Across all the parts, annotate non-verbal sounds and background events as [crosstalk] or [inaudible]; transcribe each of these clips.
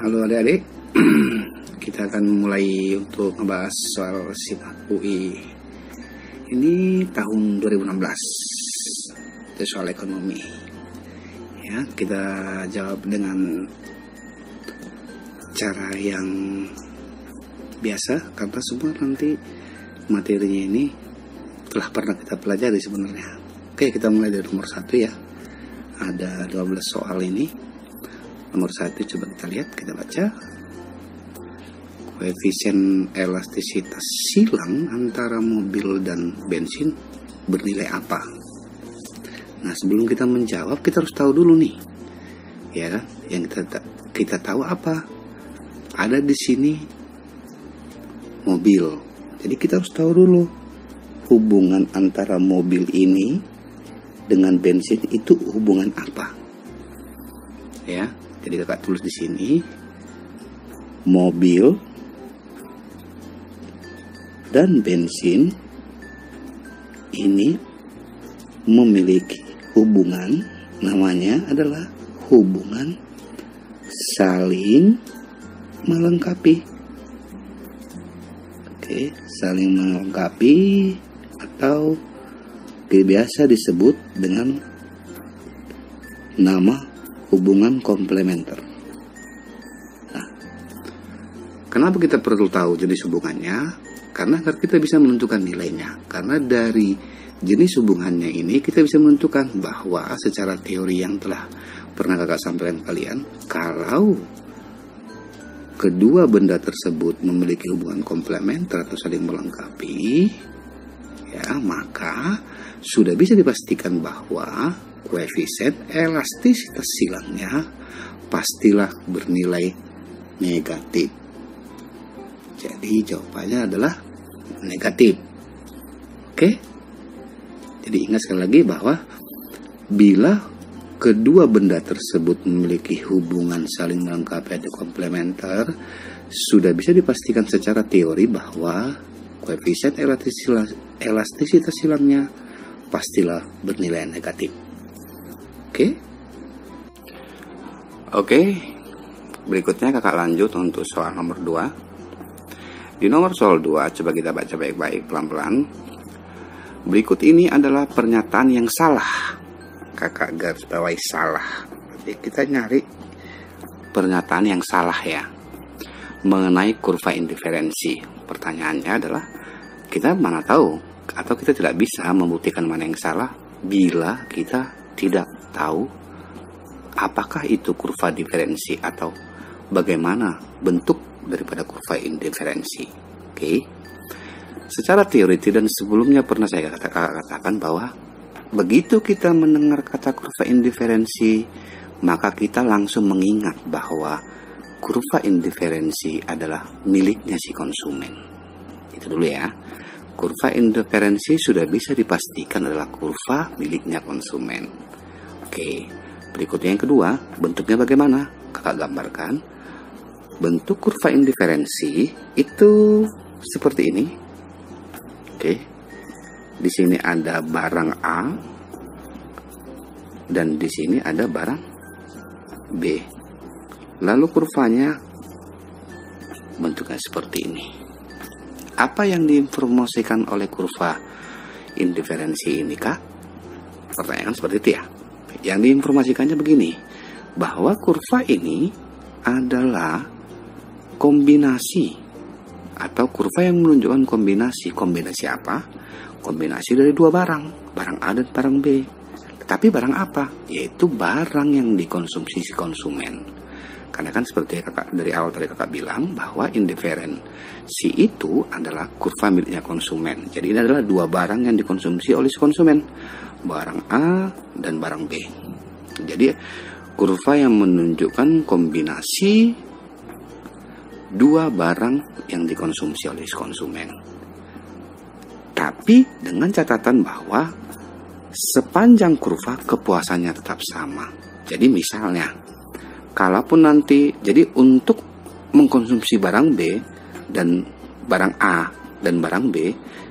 Halo adik-adik, [clears throat] kita akan mulai untuk membahas soal SIP UI. Ini tahun 2016, itu soal ekonomi. Ya, kita jawab dengan cara yang biasa karena semua nanti materinya ini telah pernah kita pelajari sebenarnya. Oke, kita mulai dari nomor satu ya. Ada 12 soal ini nomor satu coba kita lihat kita baca. Koefisien elastisitas silang antara mobil dan bensin bernilai apa? Nah sebelum kita menjawab kita harus tahu dulu nih. Ya yang kita kita tahu apa? Ada di sini mobil. Jadi kita harus tahu dulu hubungan antara mobil ini dengan bensin itu hubungan apa. Ya jadi kakak tulis di sini. Mobil. Dan bensin. Ini memiliki hubungan. Namanya adalah hubungan saling melengkapi. Oke, saling melengkapi atau biasa disebut dengan nama hubungan komplementer. Nah, kenapa kita perlu tahu jenis hubungannya? Karena agar kita bisa menentukan nilainya. Karena dari jenis hubungannya ini kita bisa menentukan bahwa secara teori yang telah pernah kakak sampaikan kalian, kalau kedua benda tersebut memiliki hubungan komplementer atau saling melengkapi, ya maka sudah bisa dipastikan bahwa koefisien elastisitas silangnya pastilah bernilai negatif. Jadi jawabannya adalah negatif. Oke? Jadi ingat sekali lagi bahwa bila kedua benda tersebut memiliki hubungan saling melengkapi atau komplementer, sudah bisa dipastikan secara teori bahwa koefisien elastisitas silangnya pastilah bernilai negatif. Oke. Oke. Berikutnya kakak lanjut untuk soal nomor 2. Di nomor soal 2 coba kita baca baik-baik pelan-pelan. Berikut ini adalah pernyataan yang salah. Kakak garis bawahi salah. Jadi kita nyari pernyataan yang salah ya. Mengenai kurva indiferensi. Pertanyaannya adalah kita mana tahu atau kita tidak bisa membuktikan mana yang salah bila kita tidak tahu apakah itu kurva diferensi atau bagaimana bentuk daripada kurva indiferensi. Oke. Secara teori dan sebelumnya pernah saya katakan bahwa begitu kita mendengar kata kurva indiferensi, maka kita langsung mengingat bahwa kurva indiferensi adalah miliknya si konsumen. Itu dulu ya. Kurva indiferensi sudah bisa dipastikan adalah kurva miliknya konsumen. Oke, berikutnya yang kedua, bentuknya bagaimana? Kakak gambarkan. Bentuk kurva indiferensi itu seperti ini. Oke. Di sini ada barang A dan di sini ada barang B. Lalu kurvanya bentuknya seperti ini. Apa yang diinformasikan oleh kurva indiferensi ini, Kak? Pertanyaan seperti itu ya. Yang diinformasikannya begini, bahwa kurva ini adalah kombinasi atau kurva yang menunjukkan kombinasi. Kombinasi apa? Kombinasi dari dua barang, barang A dan barang B. Tetapi barang apa? Yaitu barang yang dikonsumsi si konsumen. Karena kan seperti kakak dari awal tadi kakak bilang bahwa indiferensi itu adalah kurva miliknya konsumen. Jadi ini adalah dua barang yang dikonsumsi oleh konsumen barang A dan barang B. Jadi kurva yang menunjukkan kombinasi dua barang yang dikonsumsi oleh konsumen. Tapi dengan catatan bahwa sepanjang kurva kepuasannya tetap sama. Jadi misalnya, kalaupun nanti, jadi untuk mengkonsumsi barang B dan barang A dan barang B,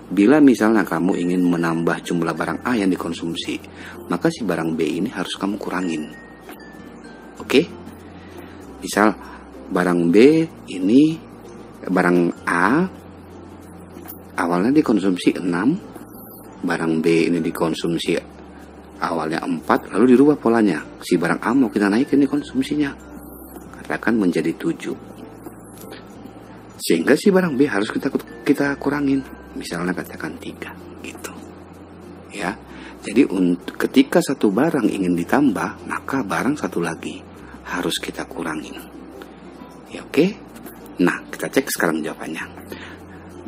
Bila misalnya kamu ingin menambah jumlah barang A yang dikonsumsi, maka si barang B ini harus kamu kurangin. Oke? Misal barang B ini barang A awalnya dikonsumsi 6 barang B ini dikonsumsi awalnya 4 lalu dirubah polanya. Si barang A mau kita naikin nih konsumsinya. Katakan menjadi 7 sehingga si barang B harus kita kita kurangin. Misalnya katakan 3 gitu. Ya. Jadi untuk ketika satu barang ingin ditambah maka barang satu lagi harus kita kurangin. Ya oke? Nah kita cek sekarang jawabannya.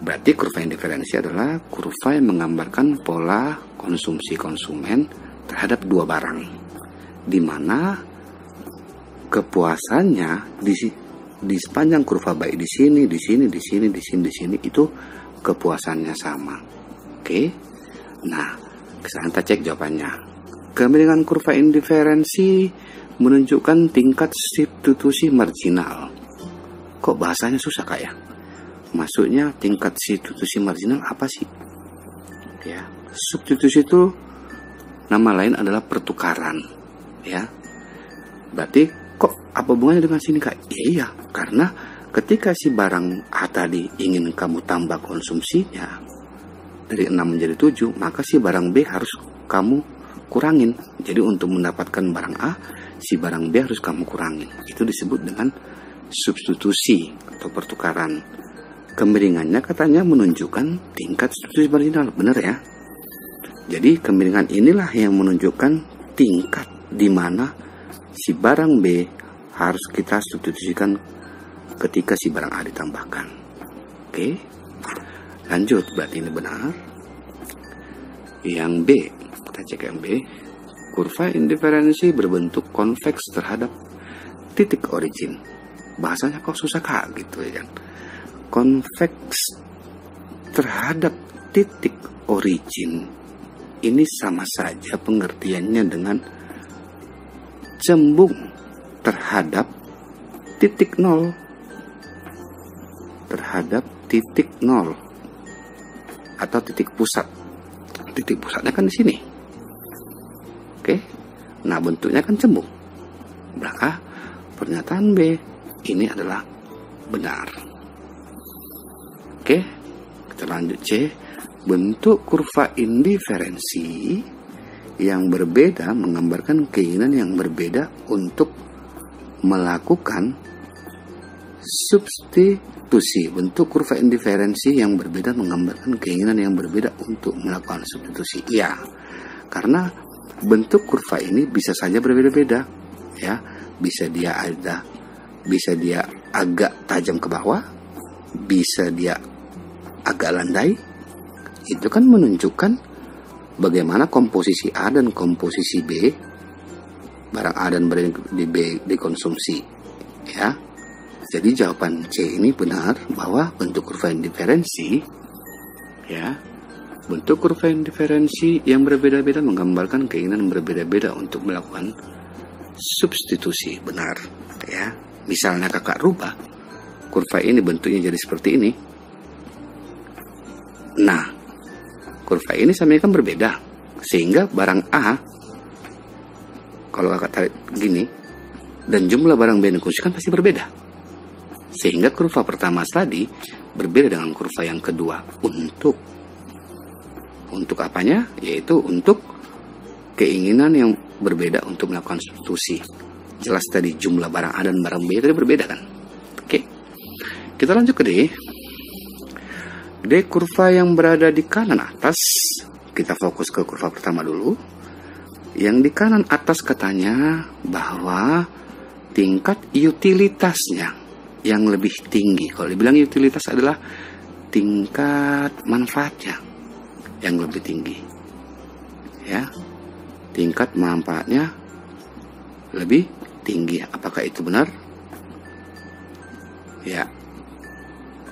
Berarti kurva indiferensi adalah kurva yang menggambarkan pola konsumsi konsumen terhadap dua barang di mana kepuasannya di di sepanjang kurva baik di sini, di sini, di sini, di sini, di sini itu kepuasannya sama. Oke. Nah, sekarang kita cek jawabannya. Kemiringan kurva indiferensi menunjukkan tingkat substitusi marginal. Kok bahasanya susah kak ya? Maksudnya tingkat substitusi marginal apa sih? Ya, substitusi itu Nama lain adalah pertukaran. Ya. Berarti kok apa hubungannya dengan sini Kak? Ya iya, karena ketika si barang A tadi ingin kamu tambah konsumsinya dari 6 menjadi 7, maka si barang B harus kamu kurangin. Jadi untuk mendapatkan barang A, si barang B harus kamu kurangin. Itu disebut dengan substitusi atau pertukaran. Kemiringannya katanya menunjukkan tingkat substitusi marginal. Benar ya? Jadi kemiringan inilah yang menunjukkan tingkat di mana si barang B harus kita substitusikan ketika si barang A ditambahkan. Oke, lanjut berarti ini benar. Yang B, kita cek yang B. Kurva indiferensi berbentuk konveks terhadap titik origin. Bahasanya kok susah kak gitu ya kan. Konveks terhadap titik origin ini sama saja pengertiannya dengan cembung terhadap titik nol. Terhadap titik nol. Atau titik pusat. Titik pusatnya kan di sini. Oke? Nah bentuknya kan cembung. Maka pernyataan B. Ini adalah benar. Oke? Kita lanjut C bentuk kurva indiferensi yang berbeda menggambarkan keinginan yang berbeda untuk melakukan substitusi. Bentuk kurva indiferensi yang berbeda menggambarkan keinginan yang berbeda untuk melakukan substitusi. Ya karena bentuk kurva ini bisa saja berbeda-beda ya. Bisa dia ada bisa dia agak tajam ke bawah bisa dia agak landai itu kan menunjukkan bagaimana komposisi A dan komposisi B barang A dan barang di B dikonsumsi ya. Jadi jawaban C ini benar bahwa bentuk kurva indiferensi ya. Bentuk kurva indiferensi yang berbeda-beda menggambarkan keinginan berbeda-beda untuk melakukan substitusi. Benar ya. Misalnya kakak rubah kurva ini bentuknya jadi seperti ini. Nah kurva ini sama ini kan berbeda. Sehingga barang A kalau kakak tarik gini dan jumlah barang B yang kan pasti berbeda. Sehingga kurva pertama tadi berbeda dengan kurva yang kedua. Untuk untuk apanya? Yaitu untuk keinginan yang berbeda untuk melakukan substitusi. Jelas tadi jumlah barang A dan barang B tadi berbeda kan? Oke kita lanjut ke D D kurva yang berada di kanan atas, kita fokus ke kurva pertama dulu. Yang di kanan atas katanya bahwa tingkat utilitasnya yang lebih tinggi. Kalau dibilang utilitas adalah tingkat manfaatnya yang lebih tinggi. Ya. Tingkat manfaatnya lebih tinggi. Apakah itu benar? Ya.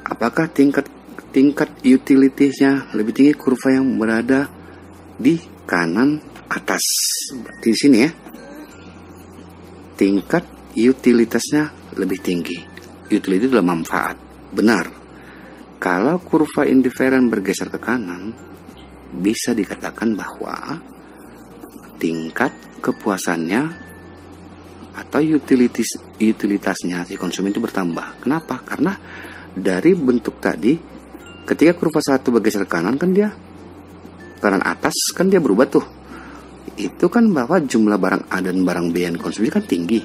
Apakah tingkat tingkat utilitiesnya lebih tinggi kurva yang berada di kanan atas. Di sini ya. Tingkat utilitasnya lebih tinggi. Utility adalah manfaat. Benar. Kalau kurva indiferen bergeser ke kanan bisa dikatakan bahwa tingkat kepuasannya atau utilities utilitasnya si konsumen itu bertambah. Kenapa? Karena dari bentuk tadi ketika kurva satu bergeser ke kanan kan dia kanan atas kan dia berubah tuh. Itu kan bahwa jumlah barang A dan barang B yang dikonsumsi kan tinggi.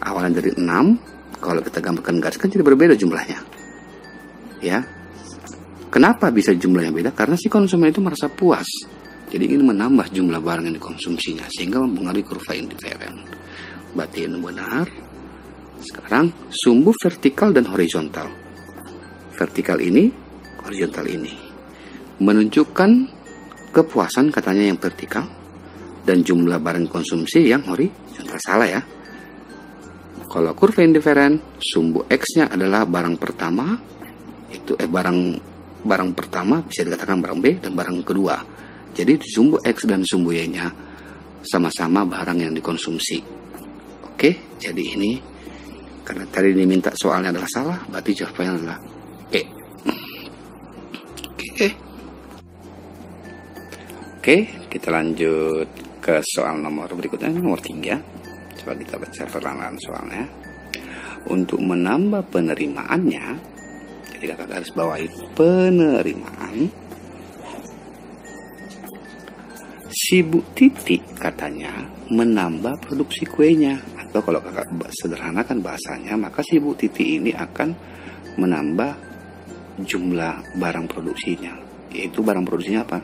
Awalnya dari 6, kalau kita gambarkan garis kan tidak berbeda jumlahnya. Ya. Kenapa bisa jumlahnya beda? Karena si konsumen itu merasa puas jadi ingin menambah jumlah barang yang dikonsumsinya sehingga mempengaruhi kurva indiferen. Berarti ini benar. Sekarang sumbu vertikal dan horizontal. Vertikal ini, horizontal ini. Menunjukkan kepuasan katanya yang vertikal dan jumlah barang konsumsi yang horizontal salah ya. Kalau kurva indiferen, sumbu X-nya adalah barang pertama, itu eh barang barang pertama bisa dikatakan barang B dan barang kedua jadi sumbu X dan sumbu Y-nya sama-sama barang yang dikonsumsi. Oke, jadi ini karena tadi diminta soalnya adalah salah, berarti jawabannya adalah E. Oke. Oke, kita lanjut ke soal nomor berikutnya, nomor 3. Coba kita baca perlahan soalnya. Untuk menambah penerimaannya, jadi kata garis bawahi penerimaan si Bu Titi katanya menambah produksi kuenya atau kalau kakak sederhanakan bahasanya maka si Bu Titi ini akan menambah jumlah barang produksinya. Yaitu barang produksinya apa?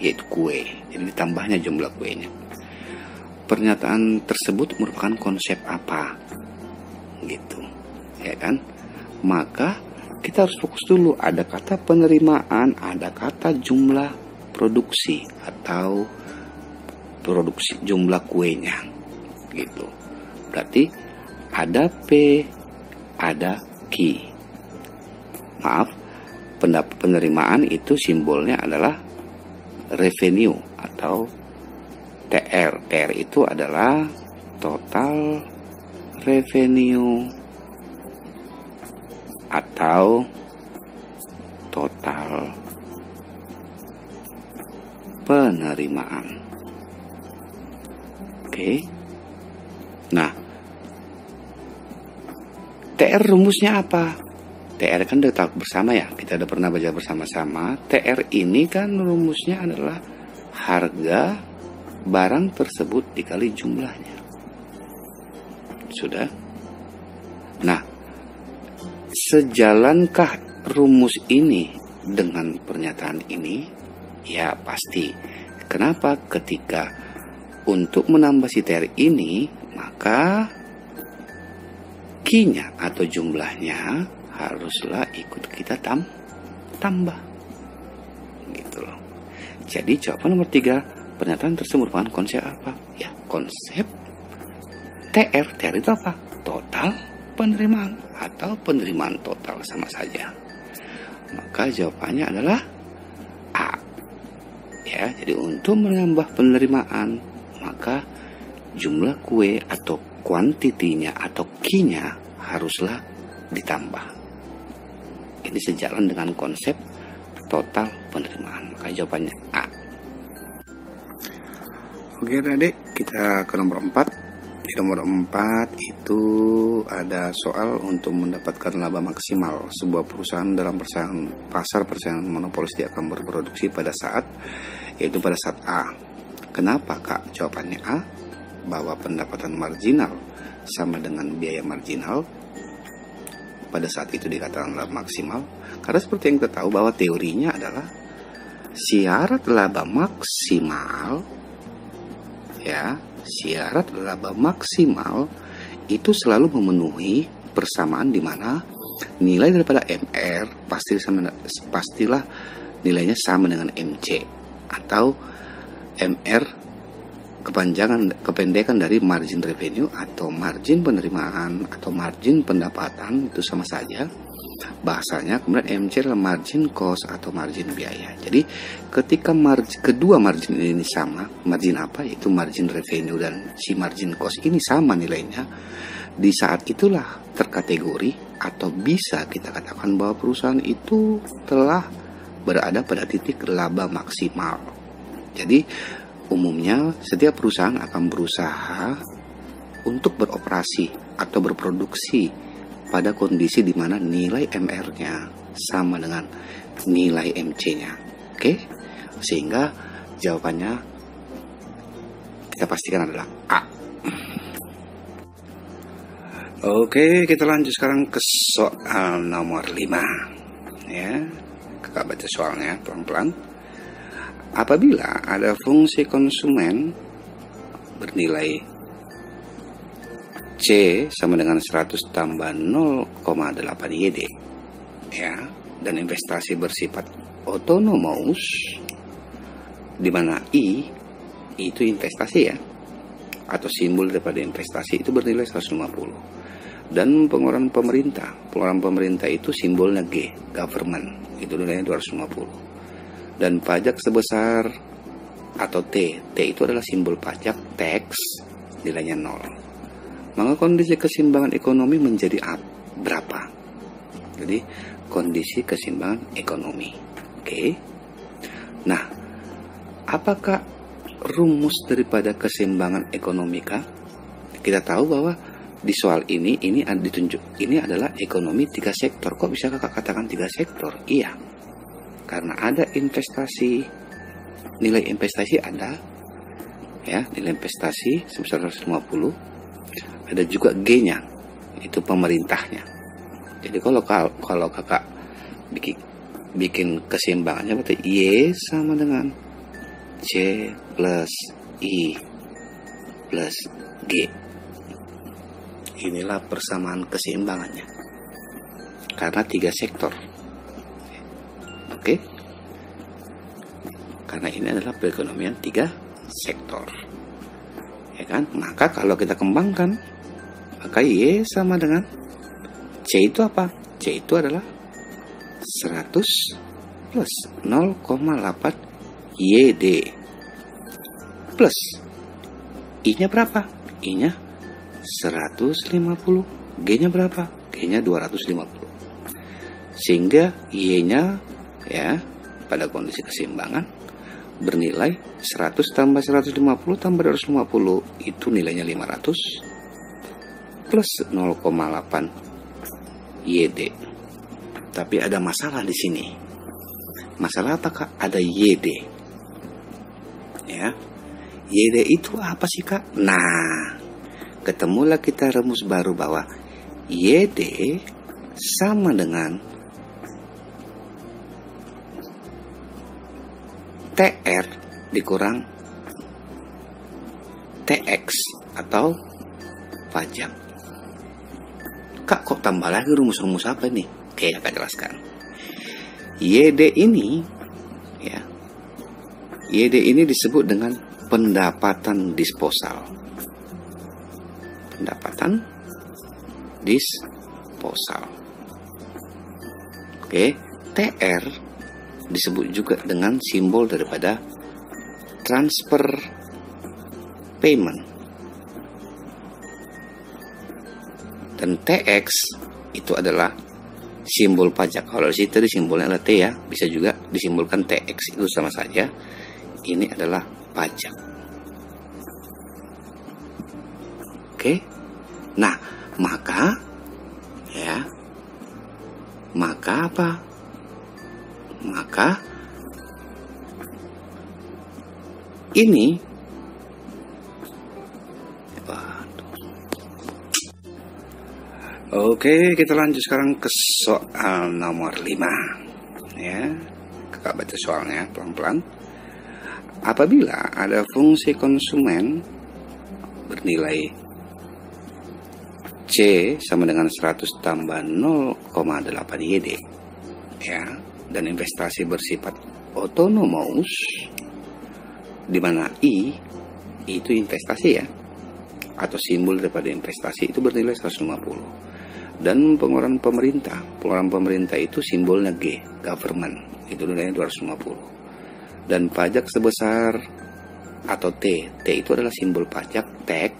Yaitu kue. Jadi ditambahnya jumlah kuenya. Pernyataan tersebut merupakan konsep apa? Gitu. Ya kan? Maka kita harus fokus dulu. Ada kata penerimaan ada kata jumlah produksi atau produksi jumlah kuenya. Gitu. Berarti ada P ada Q. Maaf penerimaan itu simbolnya adalah revenue atau TR TR itu adalah total revenue atau total penerimaan Oke. Nah, TR rumusnya apa? TR kan udah tahu bersama ya, kita udah pernah baca bersama-sama. TR ini kan rumusnya adalah harga barang tersebut dikali jumlahnya. Sudah? Nah, sejalankah rumus ini dengan pernyataan ini? Ya pasti. Kenapa ketika untuk menambah TR ini, maka kinya atau jumlahnya haruslah ikut kita tam tambah. Gitu loh. Jadi jawaban nomor tiga, pernyataan tersebut merupakan konsep apa? Ya, konsep TR. TR itu apa? Total penerimaan atau penerimaan total sama saja. Maka jawabannya adalah A. Ya, jadi untuk menambah penerimaan maka jumlah kue atau kuantitinya atau kinya haruslah ditambah. Ini sejalan dengan konsep total penerimaan. Maka jawabannya A. Oke adik, kita ke nomor 4. Di nomor 4 itu ada soal untuk mendapatkan laba maksimal. Sebuah perusahaan dalam persaingan pasar persaingan dia akan berproduksi pada saat yaitu pada saat A Kenapa kak? Jawabannya A, bahwa pendapatan marginal sama dengan biaya marginal pada saat itu dikatakan laba maksimal. Karena seperti yang kita tahu bahwa teorinya adalah syarat laba maksimal ya syarat laba maksimal itu selalu memenuhi persamaan di mana nilai daripada MR pasti sama pastilah nilainya sama dengan MC atau MR kepanjangan kependekan dari margin revenue atau margin penerimaan atau margin pendapatan itu sama saja. Bahasanya kemudian MC adalah margin cost atau margin biaya. Jadi ketika margin, kedua margin ini sama margin apa? Yaitu margin revenue dan si margin cost ini sama nilainya. Di saat itulah terkategori atau bisa kita katakan bahwa perusahaan itu telah berada pada titik laba maksimal. Jadi umumnya setiap perusahaan akan berusaha untuk beroperasi atau berproduksi pada kondisi di mana nilai MR-nya sama dengan nilai MC-nya. Oke? Sehingga jawabannya kita pastikan adalah A. Oke, kita lanjut sekarang ke soal nomor 5. Ya. Kakak baca soalnya pelan-pelan. Apabila ada fungsi konsumen bernilai C sama dengan 100 tambah 0,8 YD ya dan investasi bersifat otonomous di mana I itu investasi ya atau simbol daripada investasi itu bernilai 150 dan pengeluaran pemerintah pengeluaran pemerintah itu simbolnya G government itu nilainya 250 dan pajak sebesar atau T T itu adalah simbol pajak tax nilainya 0 maka kondisi keseimbangan ekonomi menjadi berapa? Jadi kondisi keseimbangan ekonomi. Oke. Nah, apakah rumus daripada keseimbangan ekonomi kah? Kita tahu bahwa di soal ini ini ditunjuk ini adalah ekonomi tiga sektor. Kok bisa kakak katakan tiga sektor? Iya, karena ada investasi, nilai investasi ada, ya nilai investasi sebesar 150 ada juga G-nya itu pemerintahnya. Jadi kalau kalau kakak bikin bikin keseimbangannya berarti Y sama dengan C plus I plus G. Inilah persamaan keseimbangannya. Karena tiga sektor oke. Karena ini adalah perekonomian tiga sektor. Ya kan? Maka kalau kita kembangkan maka Y sama dengan C itu apa? C itu adalah 100 plus 0,8 YD plus. I-nya berapa? I-nya 150 G-nya berapa? G-nya 250 sehingga Y-nya ya pada kondisi keseimbangan bernilai 100 tambah 150 tambah 250 itu nilainya 500 plus 0,8 YD. Tapi ada masalah di sini. Masalah apakah ada YD? Ya. YD itu apa sih kak? Nah, ketemulah kita rumus baru bahwa YD sama dengan TR dikurang TX atau pajak. Kak kok tambah lagi rumus-rumus apa nih? Oke, akan jelaskan. YD ini ya. YD ini disebut dengan pendapatan disposal. Pendapatan disposal. Oke, TR disebut juga dengan simbol daripada transfer payment dan TX itu adalah simbol pajak. Kalau di situ simbolnya adalah T ya, bisa juga disimbolkan TX itu sama saja. Ini adalah pajak. Oke. Nah, maka ya maka apa? Maka ini Oke, kita lanjut sekarang ke soal nomor 5. Ya. Kakak baca soalnya pelan-pelan. Apabila ada fungsi konsumen bernilai C sama dengan 100 tambah 0,8 YD ya dan investasi bersifat otonomous di mana I itu investasi ya atau simbol daripada investasi itu bernilai 150 dan pengeluaran pemerintah pengeluaran pemerintah itu simbolnya G government itu nilainya 250 dan pajak sebesar atau T T itu adalah simbol pajak tax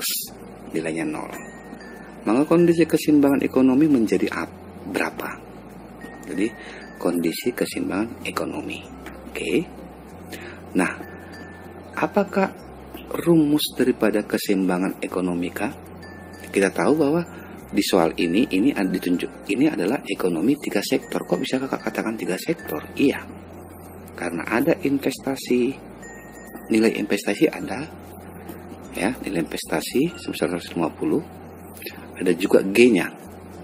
nilainya 0 maka kondisi keseimbangan ekonomi menjadi berapa? Jadi kondisi keseimbangan ekonomi. Oke. Nah apakah rumus daripada keseimbangan ekonomi kah? Kita tahu bahwa di soal ini ini ada ditunjuk ini adalah ekonomi tiga sektor. Kok bisa kakak katakan tiga sektor? Iya. Karena ada investasi. Nilai investasi ada. Ya nilai investasi sebesar 150 ada juga G-nya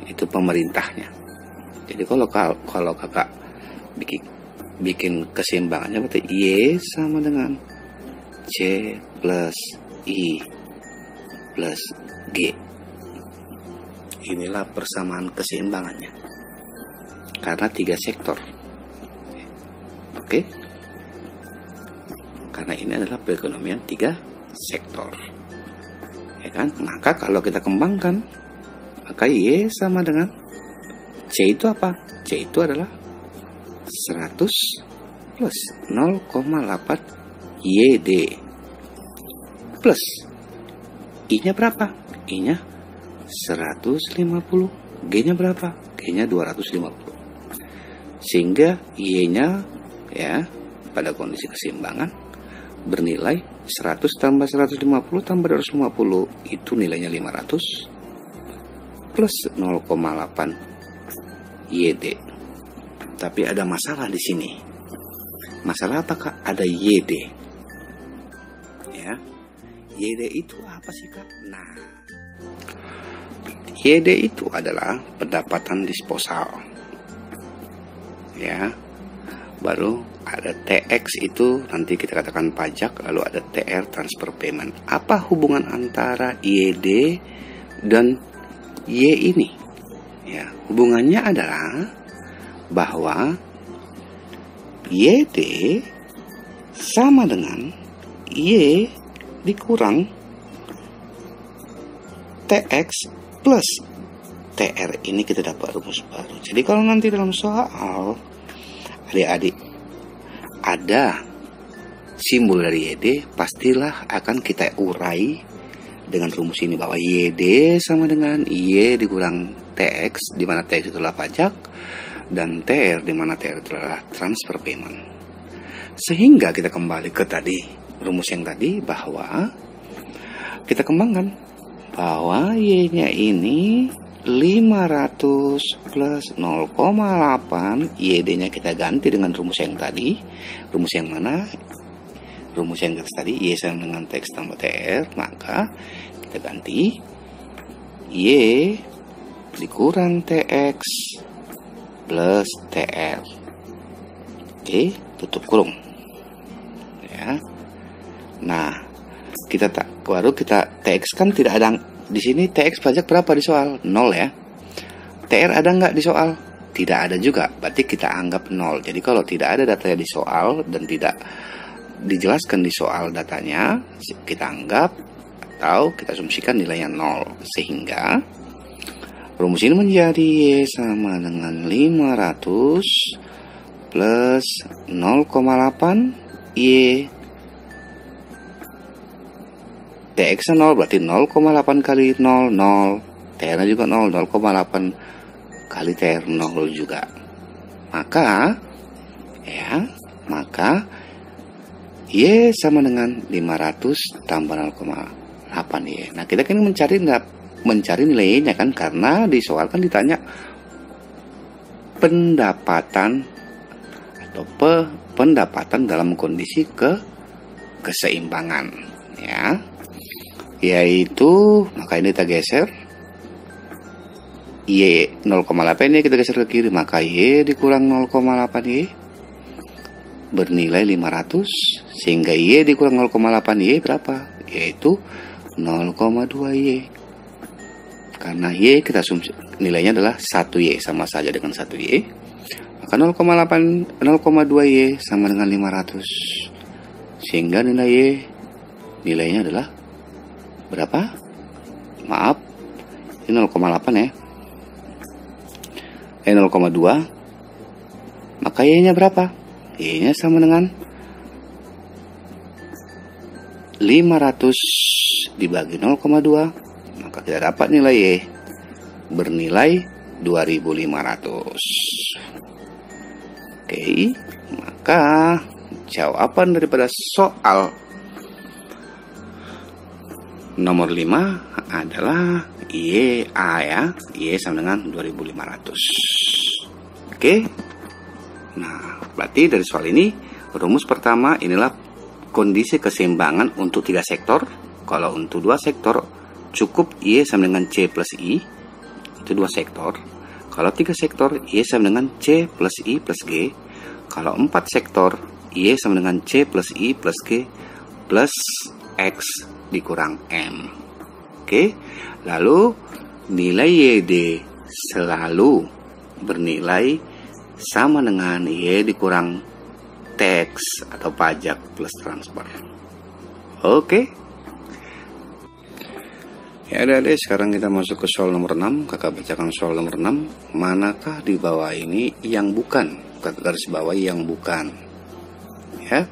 itu pemerintahnya jadi kalau kalau kakak bikin bikin keseimbangannya berarti Y sama dengan C plus I plus G. Inilah persamaan keseimbangannya. Karena tiga sektor. Oke? Karena ini adalah perekonomian tiga sektor. Ya kan? Maka kalau kita kembangkan maka Y sama dengan C itu apa? C itu adalah 100 plus 0,8 YD plus I nya berapa I nya 150 G-nya berapa? G-nya 250 sehingga Y-nya ya pada kondisi keseimbangan bernilai 100 tambah 150 tambah 250 itu nilainya 500 plus 0,8 YD tapi ada masalah di sini masalah apakah ada YD ya YD itu apa sih kak nah YD itu adalah pendapatan disposal. Ya. Baru ada TX itu nanti kita katakan pajak, lalu ada TR transfer payment. Apa hubungan antara YD dan Y ini? Ya, hubungannya adalah bahwa YD sama dengan Y dikurang TX plus TR ini kita dapat rumus baru. Jadi kalau nanti dalam soal adik-adik ada simbol dari YD, pastilah akan kita urai dengan rumus ini bahwa YD sama dengan Y dikurang TX di mana TX itu adalah pajak dan TR di mana TR itu adalah transfer payment. Sehingga kita kembali ke tadi rumus yang tadi bahwa kita kembangkan bahwa Y-nya ini 500 plus 0,8 YD-nya kita ganti dengan rumus yang tadi rumus yang mana rumus yang tadi Y sama dengan teks tambah TR maka kita ganti Y dikurang TX plus TR oke tutup kurung. Ya. Nah kita tak baru kita TX kan tidak ada di sini TX pajak berapa di soal? Nol ya. TR ada nggak di soal? Tidak ada juga. Berarti kita anggap nol. Jadi kalau tidak ada datanya di soal dan tidak dijelaskan di soal datanya kita anggap atau kita asumsikan nilainya nol. Sehingga rumus ini menjadi Y sama dengan 500 plus 0,8 Y. TX 0 berarti 0,8 kali 0 0 TR juga 0 0,8 kali TR 0 juga. Maka ya maka Y sama dengan 500 tambah 0,8 Y. Nah kita kan mencari mencari nilainya kan karena di soal kan ditanya pendapatan atau pe, pendapatan dalam kondisi ke keseimbangan ya. Yaitu maka ini kita geser. Y 0,8 ini kita geser ke kiri maka Y dikurang 0,8 Y bernilai 500 sehingga Y dikurang 0,8 Y berapa? Yaitu 0,2 Y karena Y kita asumsi nilainya adalah 1 Y sama saja dengan 1 Y maka 0,8 0,2 Y sama dengan 500 sehingga nilai Y nilainya adalah berapa? Maaf, ini 0,8 ya. Eh 0,2. Maka Y-nya berapa? Y-nya sama dengan 500 dibagi 0,2 maka kita dapat nilai Y bernilai 2500 oke maka jawaban daripada soal Nomor 5 adalah YA ya. Y sama dengan 2500. Oke. Nah, berarti dari soal ini rumus pertama inilah kondisi keseimbangan untuk tiga sektor. Kalau untuk dua sektor cukup Y sama dengan C plus I. Itu dua sektor. Kalau tiga sektor Y sama dengan C plus I plus G. Kalau empat sektor Y sama dengan C plus I plus G plus X dikurang M. Oke, lalu nilai YD selalu bernilai sama dengan Y dikurang tax atau pajak plus transfer. Oke. Ya ada deh, sekarang kita masuk ke soal nomor 6. Kakak bacakan soal nomor 6. Manakah di bawah ini yang bukan? Kakak garis bawah yang bukan. Ya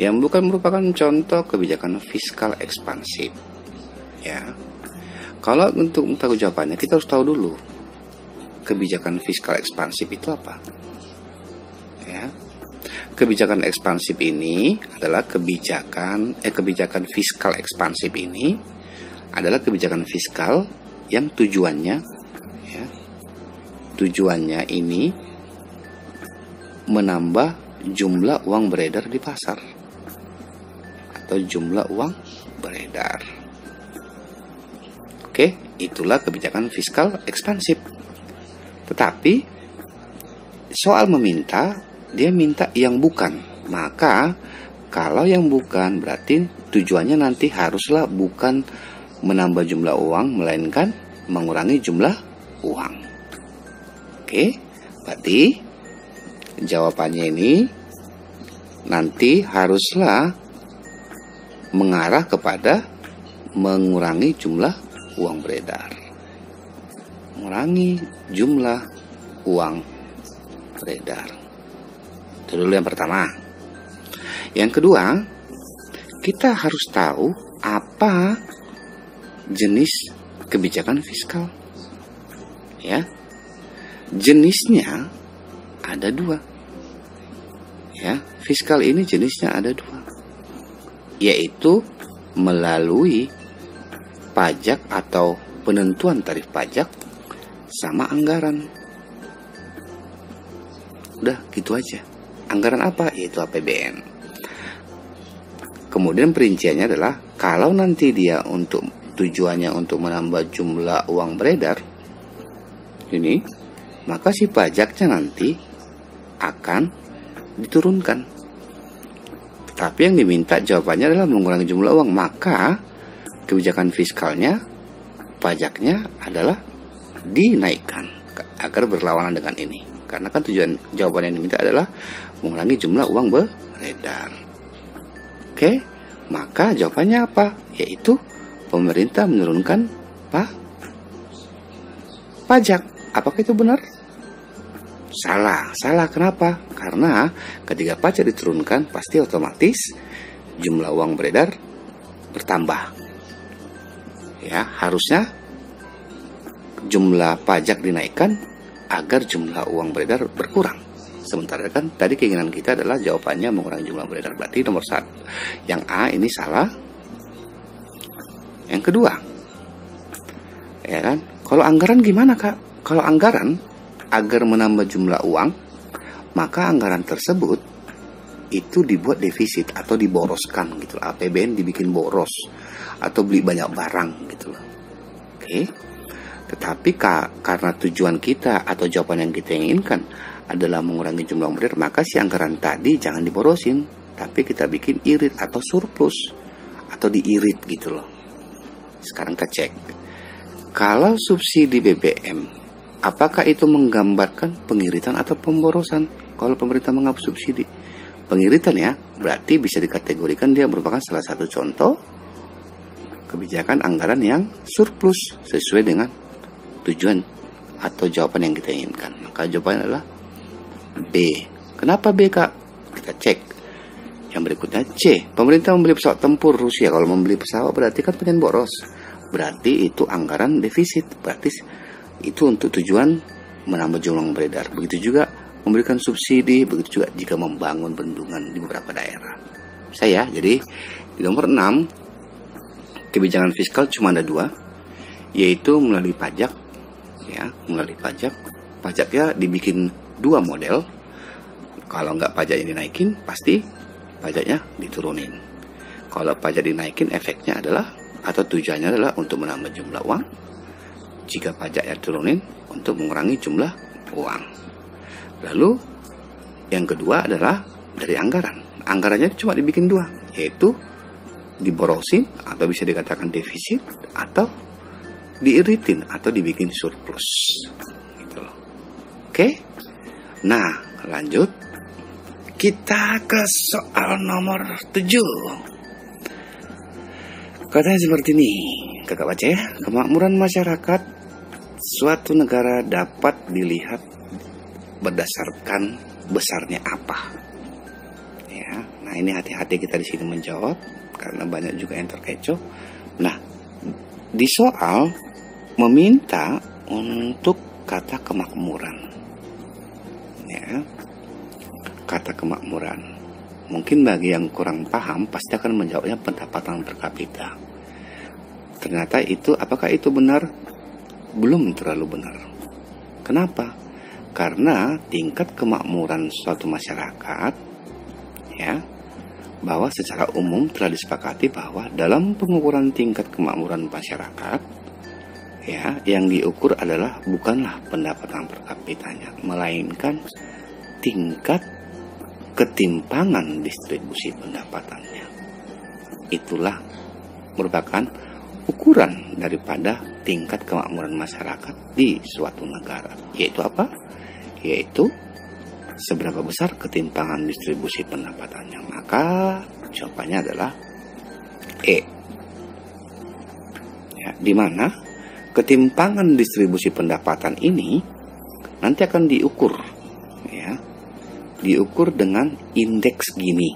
yang bukan merupakan contoh kebijakan fiskal ekspansif. Ya. Kalau untuk tahu jawabannya kita harus tahu dulu kebijakan fiskal ekspansif itu apa. Ya. Kebijakan ekspansif ini adalah kebijakan eh kebijakan fiskal ekspansif ini adalah kebijakan fiskal yang tujuannya ya, tujuannya ini menambah jumlah uang beredar di pasar atau jumlah uang beredar. Oke, itulah kebijakan fiskal ekspansif. Tetapi soal meminta, dia minta yang bukan. Maka kalau yang bukan berarti tujuannya nanti haruslah bukan menambah jumlah uang melainkan mengurangi jumlah uang. Oke, berarti jawabannya ini nanti haruslah mengarah kepada mengurangi jumlah uang beredar. Mengurangi jumlah uang beredar. Itu dulu yang pertama. Yang kedua, kita harus tahu apa jenis kebijakan fiskal. Ya. Jenisnya ada dua. Ya, fiskal ini jenisnya ada dua yaitu melalui pajak atau penentuan tarif pajak sama anggaran. Udah gitu aja. Anggaran apa? Yaitu APBN. Kemudian perinciannya adalah kalau nanti dia untuk tujuannya untuk menambah jumlah uang beredar ini, maka si pajaknya nanti akan diturunkan tapi yang diminta jawabannya adalah mengurangi jumlah uang. Maka kebijakan fiskalnya, pajaknya adalah dinaikkan agar berlawanan dengan ini. Karena kan tujuan jawaban yang diminta adalah mengurangi jumlah uang beredar. Oke, maka jawabannya apa? Yaitu pemerintah menurunkan apa? Pajak. Apakah itu benar? Salah, salah kenapa? Karena ketika pajak diturunkan pasti otomatis jumlah uang beredar bertambah. Ya, harusnya jumlah pajak dinaikkan agar jumlah uang beredar berkurang. Sementara kan tadi keinginan kita adalah jawabannya mengurangi jumlah beredar. Berarti nomor satu, yang A ini salah. Yang kedua, ya kan? Kalau anggaran gimana kak? Kalau anggaran agar menambah jumlah uang, maka anggaran tersebut itu dibuat defisit atau diboroskan gitu. APBN dibikin boros atau beli banyak barang gitu loh. Oke. Tetapi ka, karena tujuan kita atau jawaban yang kita inginkan adalah mengurangi jumlah murid, maka si anggaran tadi jangan diborosin, tapi kita bikin irit atau surplus atau diirit gitu loh. Sekarang cek. Kalau subsidi BBM Apakah itu menggambarkan pengiritan atau pemborosan? Kalau pemerintah menghapus subsidi, pengiritan ya, berarti bisa dikategorikan dia merupakan salah satu contoh kebijakan anggaran yang surplus sesuai dengan tujuan atau jawaban yang kita inginkan. Maka jawabannya adalah B. Kenapa B kak? Berikutnya C. Pemerintah membeli pesawat tempur Rusia. Kalau membeli pesawat berarti kan pengen boros. Berarti itu anggaran defisit. Berarti itu untuk tujuan menambah jumlah beredar. Begitu juga memberikan subsidi, begitu juga jika membangun bendungan di beberapa daerah. Saya jadi di nomor 6 kebijakan fiskal cuma ada dua, yaitu melalui pajak, ya, melalui pajak. Pajaknya dibikin dua model. Kalau nggak pajaknya dinaikin, pasti pajaknya diturunin. Kalau pajak dinaikin, efeknya adalah atau tujuannya adalah untuk menambah jumlah uang. Jika pajaknya turunin, untuk mengurangi jumlah uang. Lalu yang kedua adalah dari anggaran. Anggarannya cuma dibikin dua, yaitu diborosin atau bisa dikatakan defisit atau diiritin atau dibikin surplus gitu loh. Oke? Nah, lanjut kita ke soal nomor 7. Katanya seperti ini, kakak baca ya. Kemakmuran masyarakat suatu negara dapat dilihat berdasarkan besarnya apa. Ya, nah ini hati-hati kita di sini menjawab karena banyak juga yang terkecoh. Nah, di soal meminta untuk kata kemakmuran. Ya. Kata kemakmuran. Mungkin bagi yang kurang paham pasti akan menjawabnya pendapatan per kapita. Ternyata itu apakah itu benar? Belum terlalu benar. Kenapa? Karena tingkat kemakmuran suatu masyarakat ya bahwa secara umum telah disepakati bahwa dalam pengukuran tingkat kemakmuran masyarakat ya yang diukur adalah bukanlah pendapatan per kapitanya melainkan tingkat ketimpangan distribusi pendapatannya itulah merupakan ukuran daripada tingkat kemakmuran masyarakat di suatu negara yaitu apa yaitu seberapa besar ketimpangan distribusi pendapatannya? Maka jawabannya adalah E. Ya, di mana ketimpangan distribusi pendapatan ini nanti akan diukur ya. Diukur dengan indeks gini.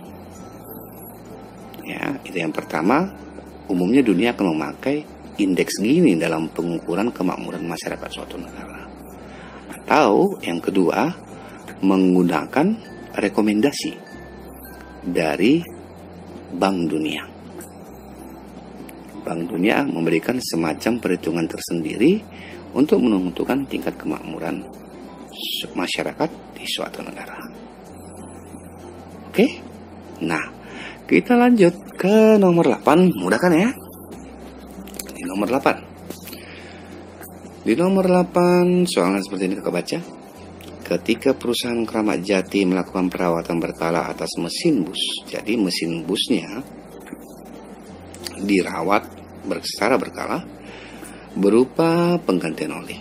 Ya, itu yang pertama, umumnya dunia akan memakai indeks gini dalam pengukuran kemakmuran masyarakat suatu negara. Atau yang kedua, menggunakan rekomendasi dari Bank Dunia. Bank Dunia memberikan semacam perhitungan tersendiri untuk menentukan tingkat kemakmuran masyarakat di suatu negara. Oke? Nah, kita lanjut ke nomor 8. Mudah kan ya? Di nomor 8. Di nomor 8, soalnya seperti ini kakak baca ketika perusahaan Keramat Jati melakukan perawatan berkala atas mesin bus. Jadi mesin busnya dirawat secara berkala berupa penggantian oli.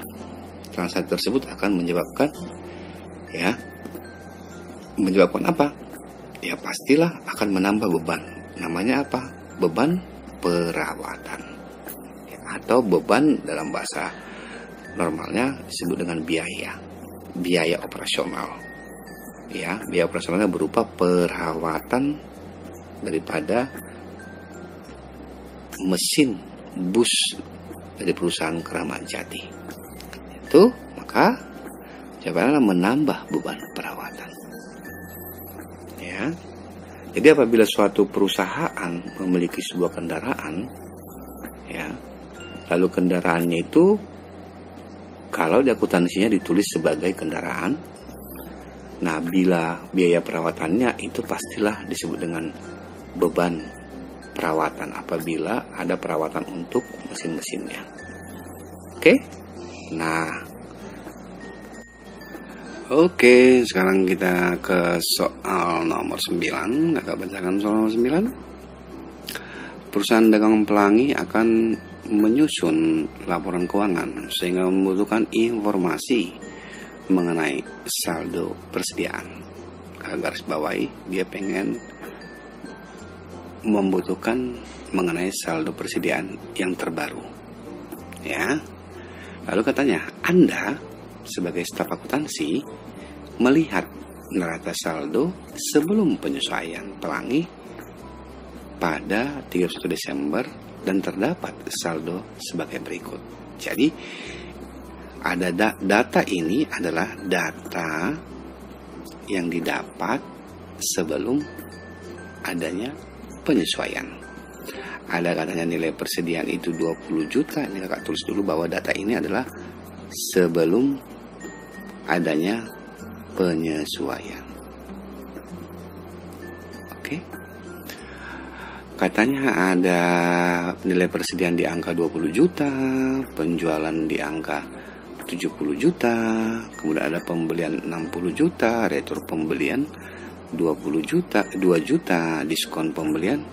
Transaksi tersebut akan menyebabkan ya menyebabkan apa? Ya pastilah akan menambah beban. Namanya apa? Beban perawatan. Ya, atau beban dalam bahasa normalnya disebut dengan biaya biaya operasional. Ya, biaya operasionalnya berupa perawatan daripada mesin bus dari perusahaan Keramat Jati. Itu maka jawabannya menambah beban perawatan. Ya. Jadi apabila suatu perusahaan memiliki sebuah kendaraan ya, lalu kendaraannya itu kalau di akuntansinya ditulis sebagai kendaraan, nah bila biaya perawatannya itu pastilah disebut dengan beban perawatan apabila ada perawatan untuk mesin-mesinnya. Oke? Nah, Oke, sekarang kita ke soal nomor 9. Kakak bacakan soal nomor 9. Perusahaan dagang pelangi akan menyusun laporan keuangan sehingga membutuhkan informasi mengenai saldo persediaan. Garis bawahi dia pengen membutuhkan mengenai saldo persediaan yang terbaru. Ya. Lalu katanya, Anda sebagai staf akuntansi melihat neraca saldo sebelum penyesuaian pelangi pada 31 Desember dan terdapat saldo sebagai berikut. Jadi ada da data ini adalah data yang didapat sebelum adanya penyesuaian. ada katanya nilai persediaan itu 20 juta ini kakak tulis dulu bahwa data ini adalah sebelum adanya penyesuaian. Oke. Katanya ada nilai persediaan di angka 20 juta penjualan di angka 70 juta kemudian ada pembelian 60 juta retur pembelian 20 juta 2 juta diskon pembelian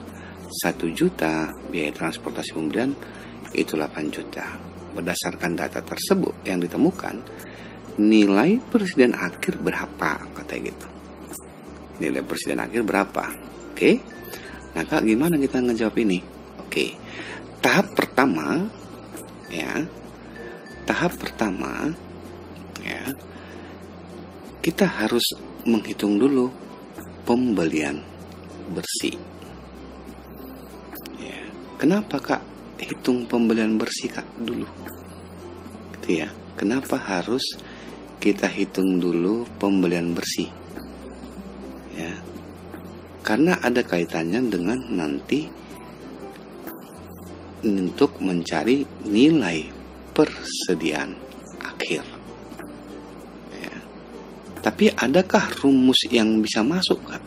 1 juta biaya transportasi pembelian itu 8 juta. Berdasarkan data tersebut yang ditemukan nilai presiden akhir berapa kata gitu nilai presiden akhir berapa oke nah kak gimana kita ngejawab ini oke tahap pertama ya tahap pertama ya kita harus menghitung dulu pembelian bersih. Ya. Kenapa kak hitung pembelian bersih kak dulu? Gitu ya. Kenapa harus kita hitung dulu pembelian bersih? Ya. Karena ada kaitannya dengan nanti untuk mencari nilai persediaan akhir. Ya. Tapi adakah rumus yang bisa masuk kan?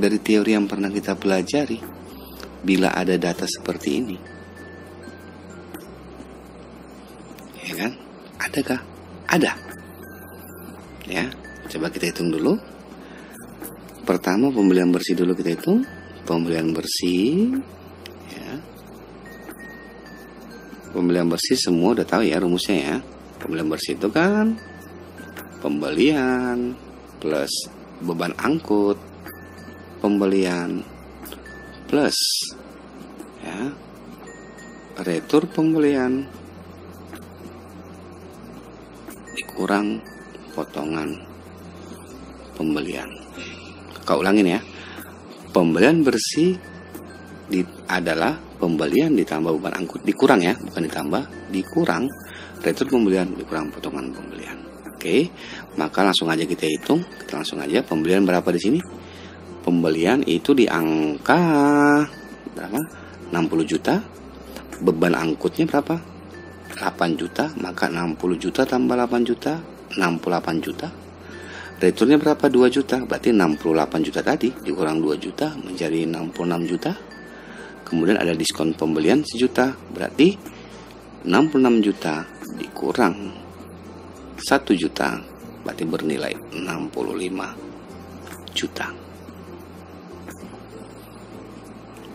Dari teori yang pernah kita pelajari bila ada data seperti ini. Ya kan? Adakah? Ada. Ya, coba kita hitung dulu. Pertama pembelian bersih dulu kita hitung. Pembelian bersih pembelian bersih semua udah tahu ya rumusnya ya pembelian bersih itu kan pembelian plus beban angkut pembelian plus ya retur pembelian dikurang potongan pembelian. Kau ulangin ya. Pembelian bersih di, adalah pembelian ditambah beban angkut. Dikurang ya bukan ditambah dikurang. Retur pembelian dikurang potongan pembelian. Oke maka langsung aja kita hitung. Kita langsung aja pembelian berapa di sini? Pembelian itu di angka berapa? 60 juta. Beban angkutnya berapa 8 juta maka 60 juta tambah 8 juta 68 juta. Returnya berapa? 2 juta. Berarti 68 juta tadi dikurang 2 juta menjadi 66 juta. Kemudian ada diskon pembelian sejuta. Berarti 66 juta dikurang 1 juta. Berarti bernilai 65 juta.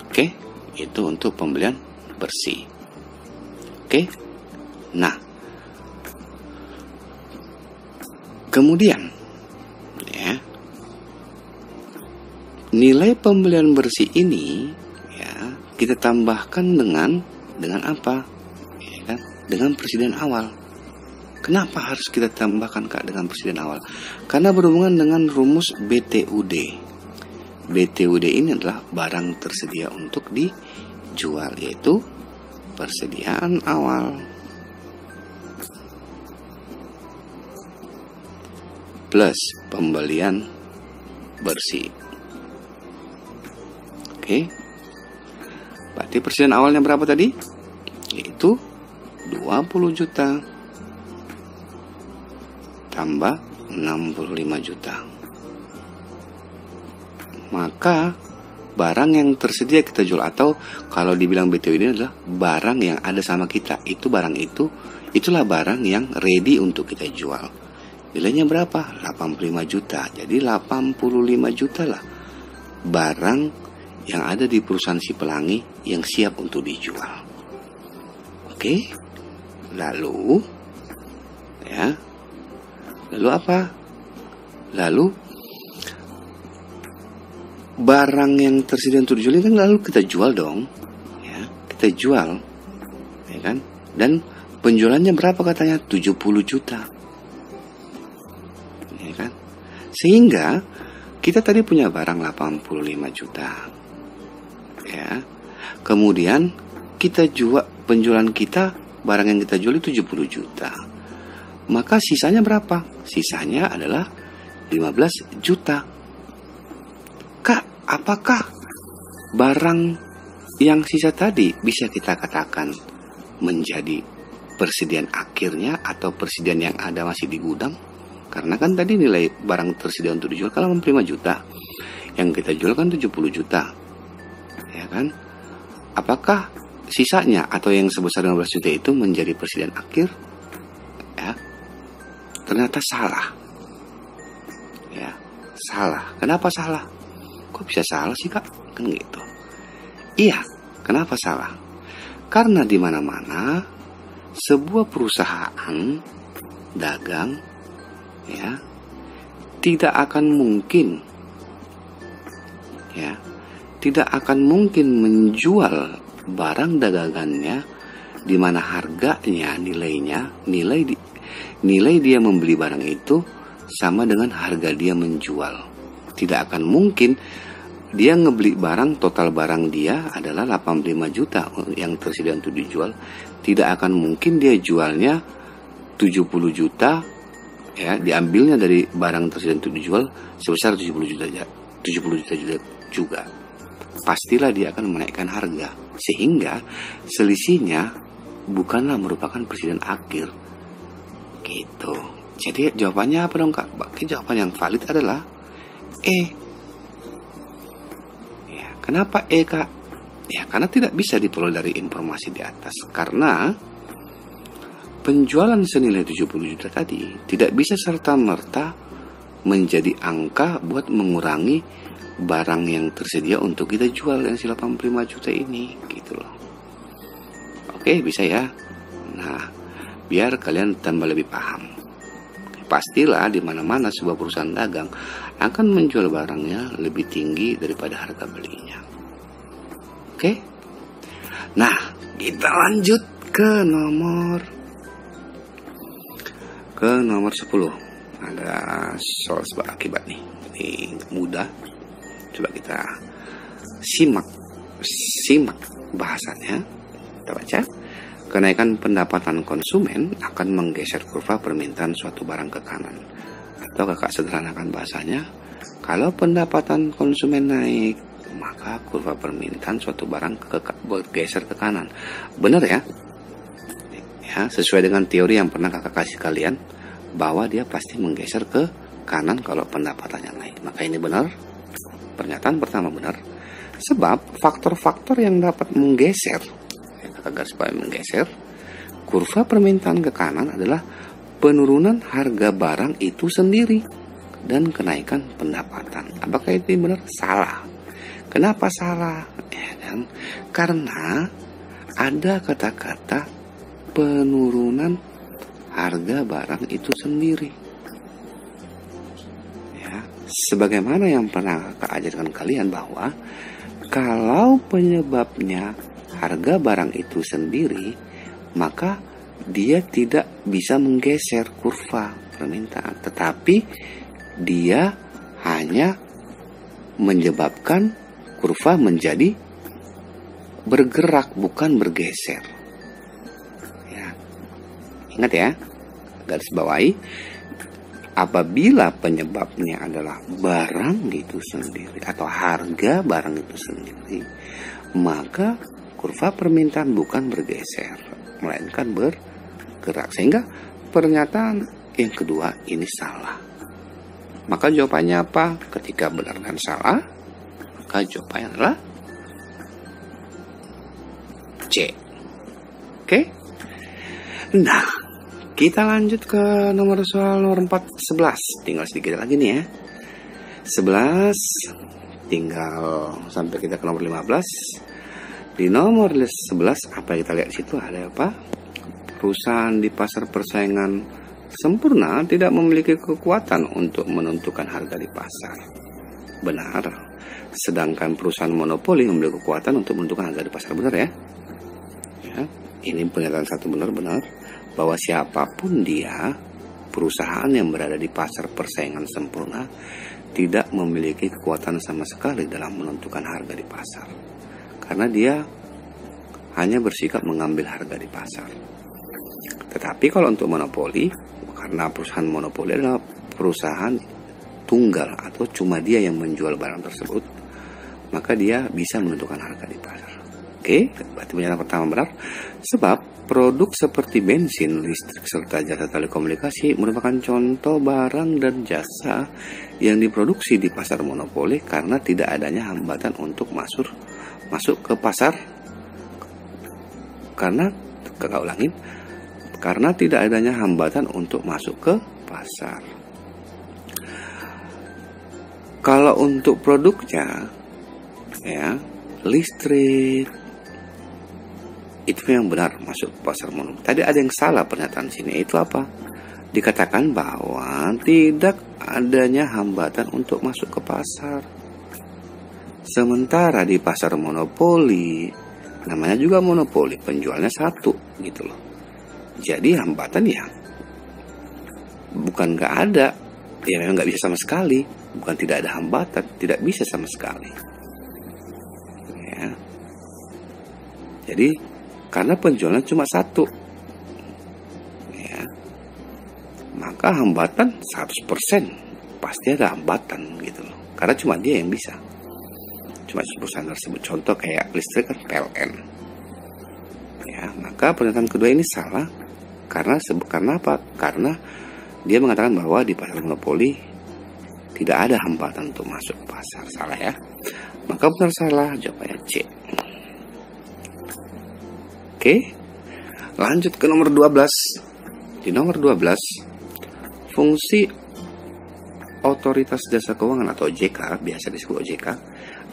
Oke itu untuk pembelian bersih. Oke nah kemudian ya nilai pembelian bersih ini kita tambahkan dengan dengan apa? Ya kan? Dengan presiden awal. Kenapa harus kita tambahkan kak dengan presiden awal? Karena berhubungan dengan rumus BTUD. BTUD ini adalah barang tersedia untuk dijual yaitu persediaan awal plus pembelian bersih. Oke. Berarti persediaan awalnya berapa tadi? Yaitu 20 juta tambah 65 juta. Maka barang yang tersedia kita jual atau kalau dibilang BTW ini adalah barang yang ada sama kita. Itu barang itu itulah barang yang ready untuk kita jual. Nilainya berapa? 85 juta. Jadi 85 juta lah barang yang ada di perusahaan si pelangi yang siap untuk dijual. Oke, lalu ya, lalu apa? Lalu barang yang tersedia untuk dijual kan lalu kita jual dong, ya, kita jual, ya kan? Dan penjualannya berapa katanya? 70 juta. Kan? Sehingga kita tadi punya barang 85 juta ya. Kemudian kita jual penjualan kita barang yang kita jual itu 70 juta. Maka sisanya berapa? Sisanya adalah 15 juta. Kak, apakah barang yang sisa tadi bisa kita katakan menjadi persediaan akhirnya atau persediaan yang ada masih di gudang karena kan tadi nilai barang tersedia untuk dijual kalau 5 juta. Yang kita jual kan 70 juta. Ya kan? Apakah sisanya atau yang sebesar 15 juta itu menjadi persediaan akhir? Ya. Ternyata salah. Ya salah. Kenapa salah? Kok bisa salah sih kak? Kan gitu. Iya, kenapa salah? Karena di mana-mana sebuah perusahaan dagang ya. Tidak akan mungkin. Ya. Tidak akan mungkin menjual barang dagangannya di mana harganya nilainya nilai di, nilai dia membeli barang itu sama dengan harga dia menjual. Tidak akan mungkin dia ngebeli barang total barang dia adalah 85 juta yang tersedia untuk dijual. Tidak akan mungkin dia jualnya 70 juta ya diambilnya dari barang tersedia untuk dijual sebesar 70 juta 70 juta juga. Pastilah dia akan menaikkan harga sehingga selisihnya bukanlah merupakan presiden akhir. Gitu. Jadi jawabannya apa dong kak? Jawaban yang valid adalah E. Kenapa E kak? Ya karena tidak bisa diperoleh dari informasi di atas. Karena penjualan senilai 70 juta tadi Tidak bisa serta-merta menjadi angka buat mengurangi barang yang tersedia untuk kita jual yang si 85 juta ini gitu loh Oke bisa ya Nah biar kalian tambah lebih paham pastilah di mana-mana sebuah perusahaan dagang akan menjual barangnya lebih tinggi daripada harga belinya. Oke? Nah, kita lanjut ke nomor ke nomor 10. Ada soal sebab akibat nih. Ini mudah. Coba kita simak simak bahasanya. Kita baca. Kenaikan pendapatan konsumen akan menggeser kurva permintaan suatu barang ke kanan. Atau kakak sederhanakan bahasanya, kalau pendapatan konsumen naik, maka kurva permintaan suatu barang ke, bergeser ke kanan. Benar ya? Ya, sesuai dengan teori yang pernah kakak kasih kalian, bahwa dia pasti menggeser ke kanan kalau pendapatannya naik. Maka ini benar. Pernyataan pertama benar. Sebab faktor-faktor yang dapat menggeser agar supaya menggeser kurva permintaan ke kanan adalah penurunan harga barang itu sendiri dan kenaikan pendapatan. Apakah itu benar? Salah. Kenapa salah? Ya kan? Karena ada kata-kata penurunan harga barang itu sendiri. Ya, sebagaimana yang pernah ajarkan kalian bahwa kalau penyebabnya harga barang itu sendiri, maka dia tidak bisa menggeser kurva permintaan, tetapi dia hanya menyebabkan kurva menjadi bergerak bukan bergeser. Ingat ya, garis bawahi apabila penyebabnya adalah barang itu sendiri atau harga barang itu sendiri, maka kurva permintaan bukan bergeser, melainkan bergerak. Sehingga pernyataan yang kedua ini salah. Maka jawabannya apa? Ketika benar dan salah, maka jawabannya adalah C. Oke? Nah, kita lanjut ke nomor soal nomor 4, 11. Tinggal sedikit lagi nih ya. 11 tinggal sampai kita ke nomor 15 di nomor list 11 apa yang kita lihat situ ada apa? Perusahaan di pasar persaingan sempurna tidak memiliki kekuatan untuk menentukan harga di pasar. Benar. Sedangkan perusahaan monopoli memiliki kekuatan untuk menentukan harga di pasar. Benar ya? Ya, ini pernyataan satu benar-benar bahwa siapa pun dia perusahaan yang berada di pasar persaingan sempurna tidak memiliki kekuatan sama sekali dalam menentukan harga di pasar karena dia hanya bersikap mengambil harga di pasar. Tetapi kalau untuk monopoli, karena perusahaan monopoli adalah perusahaan tunggal atau cuma dia yang menjual barang tersebut, maka dia bisa menentukan harga di pasar. Oke, berarti pernyataan pertama benar. Sebab produk seperti bensin, listrik, serta jasa telekomunikasi merupakan contoh barang dan jasa yang diproduksi di pasar monopoli karena tidak adanya hambatan untuk masuk masuk ke pasar karena kakak ulangin karena tidak adanya hambatan untuk masuk ke pasar. Kalau untuk produknya ya listrik itu yang benar masuk pasar monopoli. Tadi ada yang salah pernyataan sini. Itu apa? Dikatakan bahwa tidak adanya hambatan untuk masuk ke pasar. Sementara di pasar monopoli, namanya juga monopoli, penjualnya satu gitu loh. Jadi hambatan ya bukan nggak ada, ya memang nggak bisa sama sekali. Bukan tidak ada hambatan, tidak bisa sama sekali. Ya. Jadi karena penjualan cuma satu. Ya. Maka hambatan 100% pasti ada hambatan gitu loh. Karena cuma dia yang bisa. Cuma perusahaan tersebut. Contoh kayak listrik kan PLN. Ya maka pernyataan kedua ini salah. Karena karena apa? Karena dia mengatakan bahwa di pasar monopoli tidak ada hambatan untuk masuk pasar. Salah ya. Maka benar salah jawabannya C Oke. Lanjut ke nomor 12. Di nomor 12, fungsi Otoritas Jasa Keuangan atau OJK, biasa disebut OJK,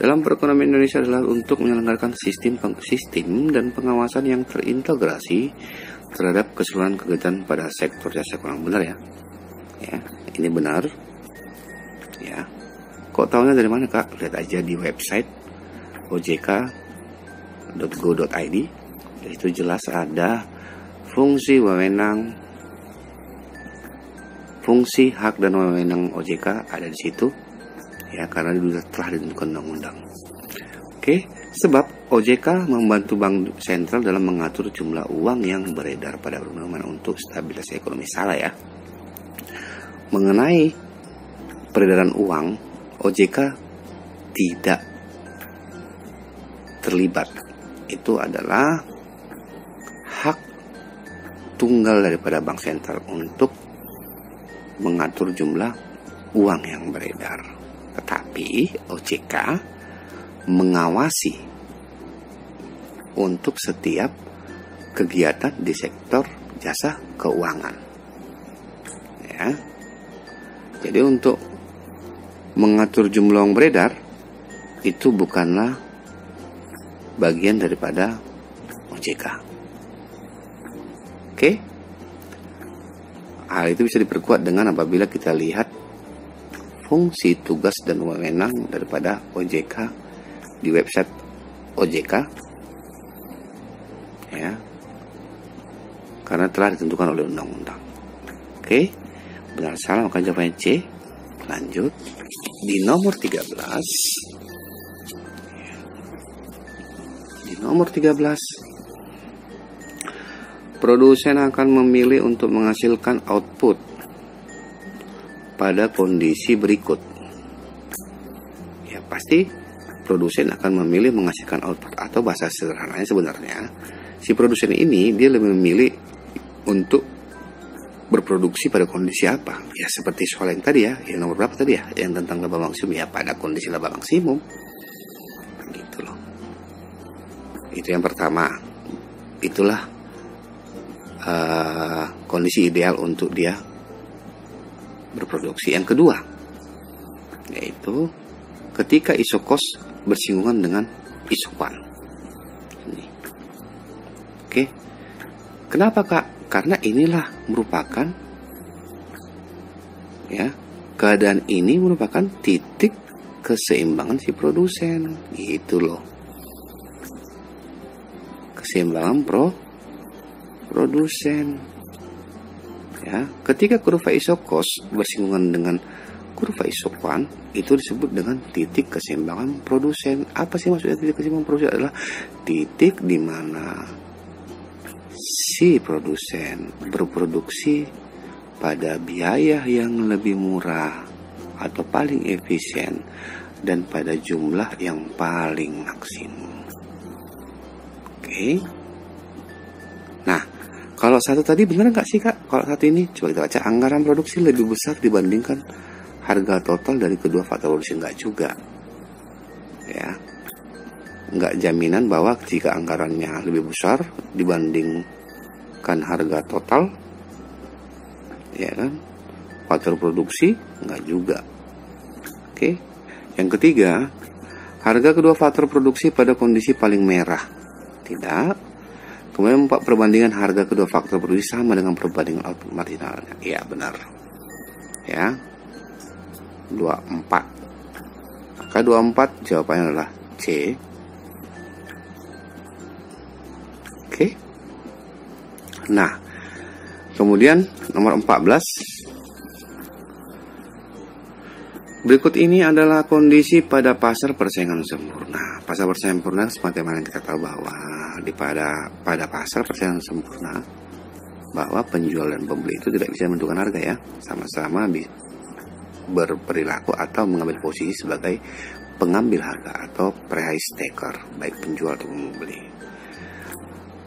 dalam perekonomian Indonesia adalah untuk menyelenggarakan sistem sistem dan pengawasan yang terintegrasi terhadap keseluruhan kegiatan pada sektor jasa keuangan. Benar ya? Ya, ini benar. Ya. Kok tahunya dari mana, Kak? Lihat aja di website ojk.go.id itu jelas ada fungsi wewenang fungsi hak dan wewenang OJK ada di situ ya karena sudah telah ditentukan undang-undang. Oke, sebab OJK membantu Bank Sentral dalam mengatur jumlah uang yang beredar pada perekonomian untuk stabilitas ekonomi salah ya. Mengenai peredaran uang, OJK tidak terlibat. Itu adalah tunggal daripada bank sentral untuk mengatur jumlah uang yang beredar. Tetapi OJK mengawasi untuk setiap kegiatan di sektor jasa keuangan. Ya. Jadi untuk mengatur jumlah uang beredar itu bukanlah bagian daripada OJK. Oke? Hal itu bisa diperkuat dengan apabila kita lihat fungsi tugas dan wewenang daripada OJK di website OJK ya. Karena telah ditentukan oleh undang-undang. Oke. Benar salah maka jawabannya C. Lanjut. Di nomor 13 di nomor 13 produsen akan memilih untuk menghasilkan output pada kondisi berikut. Ya, pasti produsen akan memilih menghasilkan output atau bahasa sederhananya sebenarnya si produsen ini dia lebih memilih untuk berproduksi pada kondisi apa? Ya seperti soal yang tadi ya, yang nomor berapa tadi ya, yang tentang laba maksimum ya pada kondisi laba maksimum. Gitu loh. Itu yang pertama. Itulah uh, kondisi ideal untuk dia berproduksi. Yang kedua, yaitu ketika isokos bersinggungan dengan isopan. Ini. Oke. Kenapa Kak? Karena inilah merupakan ya, keadaan ini merupakan titik keseimbangan si produsen. Gitu loh. Keseimbangan pro produsen. Ya, ketika kurva isokos bersinggungan dengan kurva isopan itu disebut dengan titik keseimbangan produsen. Apa sih maksudnya titik keseimbangan produsen adalah titik di mana si produsen berproduksi pada biaya yang lebih murah atau paling efisien dan pada jumlah yang paling maksimum. Oke. Nah, satu tadi benar nggak sih kak? Kalau satu ini coba kita baca anggaran produksi lebih besar dibandingkan harga total dari kedua faktor produksi nggak juga. Ya, nggak jaminan bahwa jika anggarannya lebih besar dibandingkan harga total, ya kan? Faktor produksi nggak juga. Oke. Yang ketiga, harga kedua faktor produksi pada kondisi paling merah. Tidak, Kemudian perbandingan harga kedua faktor produksi sama dengan perbandingan output marginalnya. Iya benar. Ya. 24. Maka 24 jawabannya adalah C. Oke. Nah, kemudian nomor 14 Berikut ini adalah kondisi pada pasar persaingan sempurna. Pasar persaingan sempurna sebagaimana kita tahu bahwa di pada pada pasar persaingan sempurna bahwa penjual dan pembeli itu tidak bisa menentukan harga ya, sama-sama berperilaku atau mengambil posisi sebagai pengambil harga atau price taker baik penjual atau pembeli.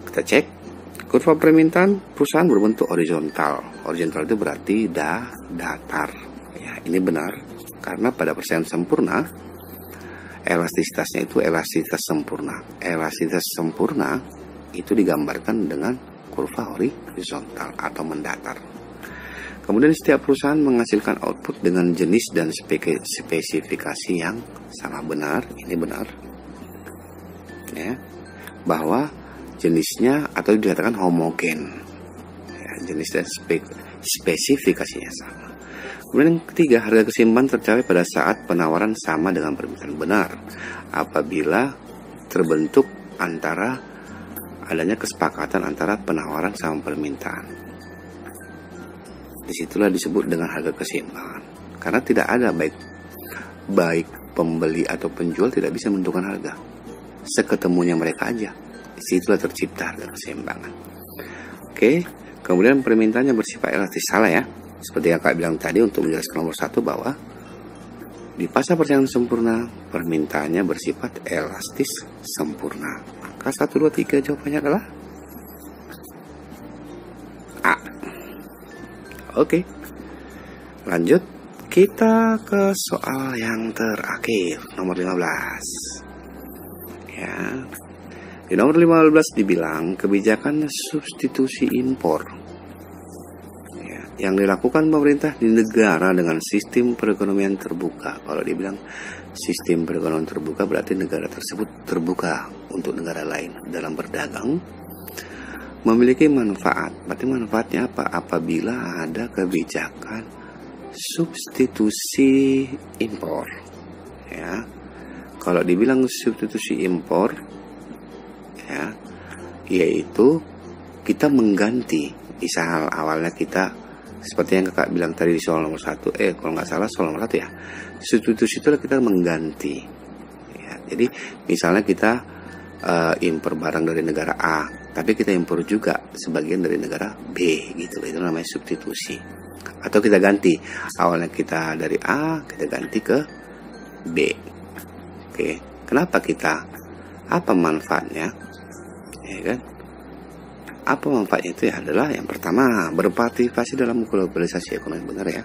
Kita cek kurva permintaan perusahaan berbentuk horizontal. Horizontal itu berarti dah datar. Ya, ini benar karena pada persaingan sempurna elastisitasnya itu elastisitas sempurna. Elastisitas sempurna itu digambarkan dengan kurva horizontal atau mendatar. Kemudian setiap perusahaan menghasilkan output dengan jenis dan spesifikasi yang sama benar. Ini benar. Ya. Bahwa jenisnya atau dikatakan homogen. Ya, jenis dan spesifikasinya sama Kemudian yang ketiga, harga keseimbangan tercapai pada saat penawaran sama dengan permintaan benar. Apabila terbentuk antara adanya kesepakatan antara penawaran sama permintaan. Di situlah disebut dengan harga keseimbangan. Karena tidak ada baik baik pembeli atau penjual tidak bisa menentukan harga. Seketemunya mereka aja. Di situlah tercipta harga keseimbangan. Oke, kemudian permintaannya bersifat elastis salah ya seperti yang kak bilang tadi untuk menjelaskan nomor satu bahwa di pasar persaingan sempurna permintaannya bersifat elastis sempurna. Maka satu dua tiga jawabannya adalah A. Oke. Lanjut kita ke soal yang terakhir nomor 15. Ya. Di nomor 15 dibilang kebijakan substitusi impor yang dilakukan pemerintah di negara dengan sistem perekonomian terbuka. Kalau dibilang sistem perekonomian terbuka berarti negara tersebut terbuka untuk negara lain dalam berdagang memiliki manfaat. Berarti manfaatnya apa? Apabila ada kebijakan substitusi impor. Ya. Kalau dibilang substitusi impor ya yaitu kita mengganti misal awalnya kita seperti yang kakak bilang tadi di soal nomor satu. Eh kalau nggak salah soal nomor satu ya. Substitusi itu kita mengganti. Ya, jadi misalnya kita uh, impor barang dari negara A tapi kita impor juga sebagian dari negara B gitu itu namanya substitusi. Atau kita ganti. Awalnya kita dari A kita ganti ke B. Oke kenapa kita? Apa manfaatnya? Ya kan apa manfaatnya itu ya adalah yang pertama berpartisipasi dalam globalisasi ekonomi benar ya?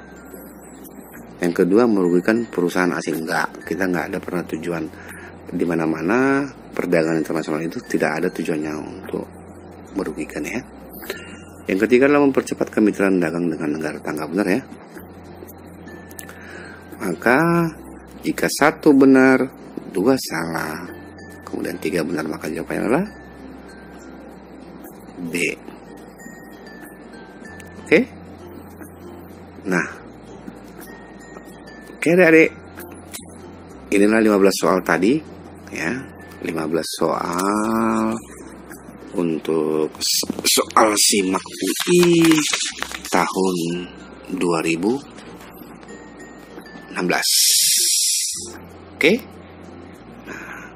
Yang kedua merugikan perusahaan asing. Enggak kita nggak ada pernah tujuan di mana-mana. Perdagangan internasional itu tidak ada tujuannya untuk merugikan ya. Yang ketiga adalah mempercepat kemitraan dagang dengan negara tangga benar ya? Maka jika satu benar dua salah. Kemudian tiga benar maka jawabannya adalah B. Oke? Nah. Oke adik-adik. Inilah 15 soal tadi. Ya. 15 soal untuk soal simak UI tahun 2016. Oke? Nah,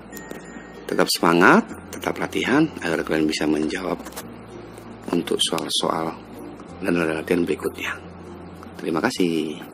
tetap semangat, tetap latihan agar kalian bisa menjawab untuk soal-soal dan latihan berikutnya. Terima kasih.